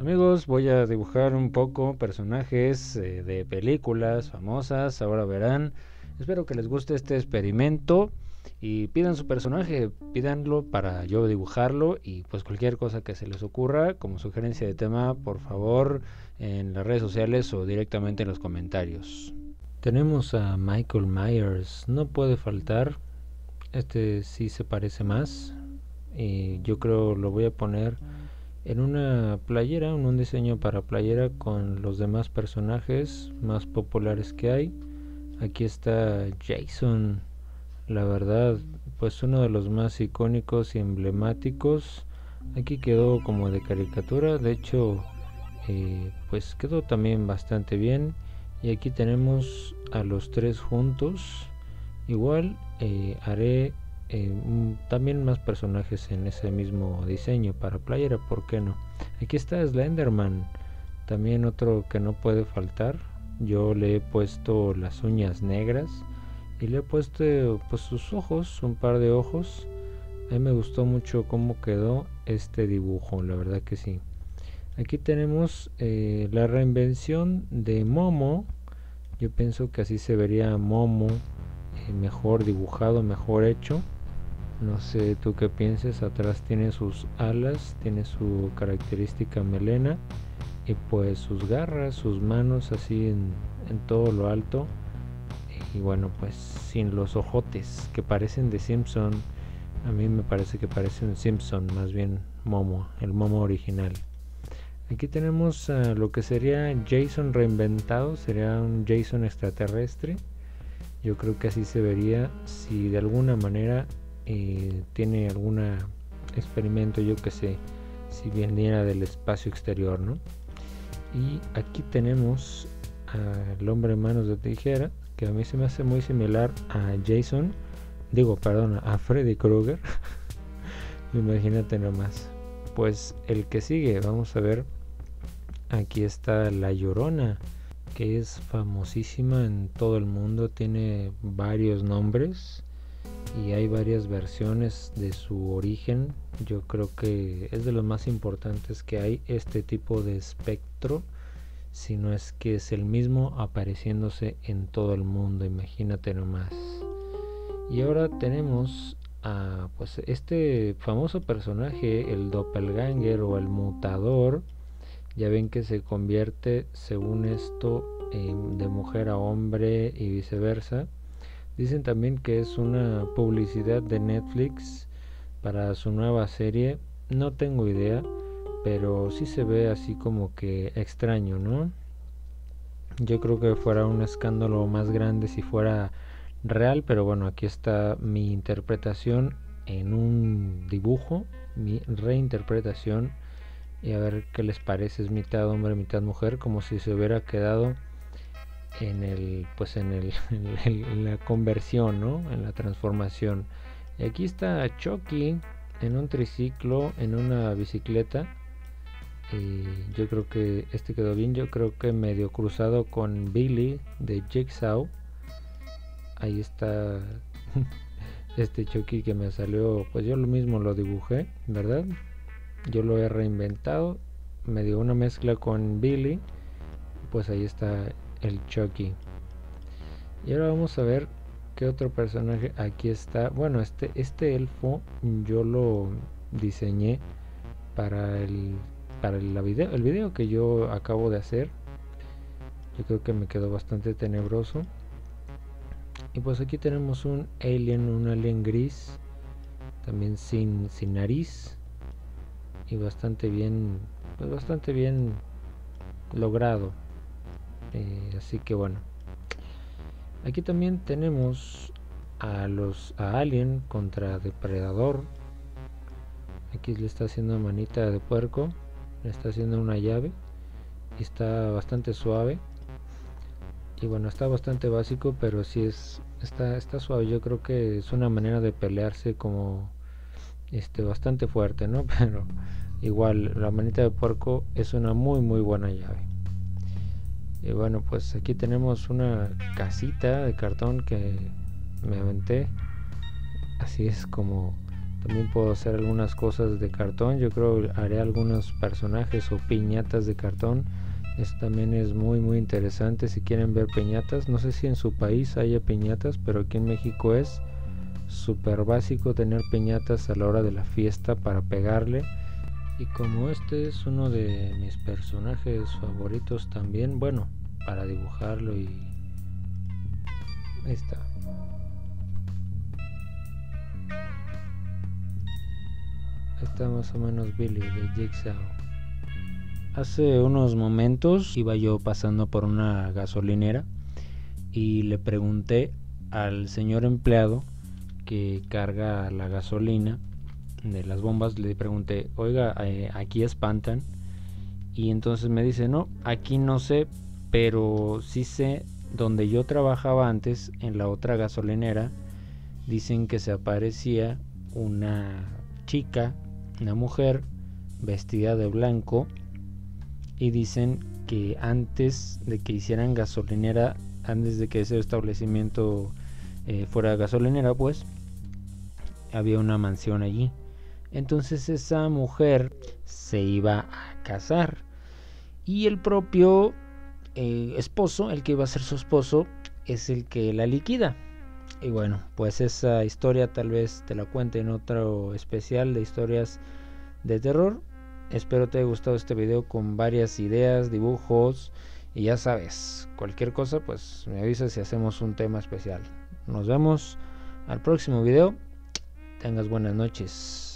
Amigos, voy a dibujar un poco personajes eh, de películas famosas, ahora verán. Espero que les guste este experimento y pidan su personaje, pídanlo para yo dibujarlo y pues cualquier cosa que se les ocurra como sugerencia de tema, por favor, en las redes sociales o directamente en los comentarios. Tenemos a Michael Myers, no puede faltar. Este sí se parece más y yo creo lo voy a poner en una playera, en un diseño para playera con los demás personajes más populares que hay. Aquí está Jason, la verdad, pues uno de los más icónicos y emblemáticos. Aquí quedó como de caricatura, de hecho, eh, pues quedó también bastante bien. Y aquí tenemos a los tres juntos. Igual eh, haré eh, también más personajes en ese mismo diseño para playera, ¿por qué no? Aquí está Slenderman, también otro que no puede faltar. Yo le he puesto las uñas negras y le he puesto pues sus ojos, un par de ojos. A mí me gustó mucho cómo quedó este dibujo, la verdad que sí. Aquí tenemos eh, la reinvención de Momo. Yo pienso que así se vería Momo eh, mejor dibujado, mejor hecho. No sé tú qué pienses, atrás tiene sus alas, tiene su característica melena y pues sus garras, sus manos así en, todo lo alto. Y bueno, pues sin los ojotes que parecen de Simpson. A mí me parece que parece un Simpson, más bien Momo, el Momo original. Aquí tenemos lo que sería Jason reinventado, sería un Jason extraterrestre. Yo creo que así se vería si de alguna manera eh, tiene algún experimento, yo que sé, si viniera del espacio exterior, ¿no? Y aquí tenemos al hombre manos de tijera, que a mí se me hace muy similar a Jason, digo, perdón, a Freddy Krueger. Imagínate nomás. Pues el que sigue, vamos a ver. Aquí está La Llorona, que es famosísima en todo el mundo, tiene varios nombres y hay varias versiones de su origen. Yo creo que es de los más importantes que hay este tipo de espectro, si no es que es el mismo apareciéndose en todo el mundo, imagínate nomás. Y ahora tenemos a pues este famoso personaje, el doppelganger o el mutador. Ya ven que se convierte según esto de mujer a hombre y viceversa Dicen también que es una publicidad de Netflix para su nueva serie. No tengo idea, pero sí se ve así como que extraño, ¿no? Yo creo que fuera un escándalo más grande si fuera real, pero bueno, aquí está mi interpretación en un dibujo, mi reinterpretación y a ver qué les parece, es mitad hombre, mitad mujer, como si se hubiera quedado en el pues en, el, la conversión ¿no? en la transformación. Y aquí está Chucky en un triciclo en una bicicleta. Y yo creo que este quedó bien. Yo creo que medio cruzado con Billy de Jigsaw. Ahí está este Chucky que me salió pues yo lo mismo lo dibujé verdad yo lo he reinventado. Me dio una mezcla con Billy. Pues ahí está el Chucky. Y ahora vamos a ver qué otro personaje aquí está. Bueno, este, este elfo yo lo diseñé para el para el video, el video que yo acabo de hacer. Yo creo que me quedó bastante tenebroso. Y pues aquí tenemos un alien, un alien gris, también sin, sin nariz y bastante bien, pues bastante bien logrado. Eh, así que bueno. Aquí también tenemos a los a Alien contra Depredador. Aquí le está haciendo manita de puerco. Le está haciendo una llave. Y está bastante suave. Y bueno, está bastante básico, pero sí es está, está suave. Yo creo que es una manera de pelearse como este bastante fuerte, ¿no? Pero igual la manita de puerco es una muy muy buena llave. Y bueno, pues aquí tenemos una casita de cartón que me aventé. Así es como También puedo hacer algunas cosas de cartón. Yo creo haré algunos personajes o piñatas de cartón. Esto también es muy muy interesante si quieren ver piñatas. No sé si en su país haya piñatas, pero aquí en México es súper básico tener piñatas a la hora de la fiesta para pegarle. Y como este es uno de mis personajes favoritos también, bueno, para dibujarlo y... Ahí está. está más o menos Billy de Jigsaw. Hace unos momentos iba yo pasando por una gasolinera y le pregunté al señor empleado que carga la gasolina de las bombas, le pregunté, oiga, eh, aquí espantan. Y entonces me dice, no, aquí no sé, pero sí sé, donde yo trabajaba antes, en la otra gasolinera, dicen que se aparecía una chica una mujer vestida de blanco y dicen que antes de que hicieran gasolinera, antes de que ese establecimiento eh, fuera gasolinera, pues había una mansión allí. Entonces esa mujer se iba a casar y el propio eh, esposo, el que iba a ser su esposo, es el que la liquida. Y bueno, pues esa historia tal vez te la cuente en otro especial de historias de terror. Espero te haya gustado este video con varias ideas, dibujos y ya sabes, cualquier cosa pues me avisas si hacemos un tema especial. Nos vemos al próximo video. Tengas buenas noches.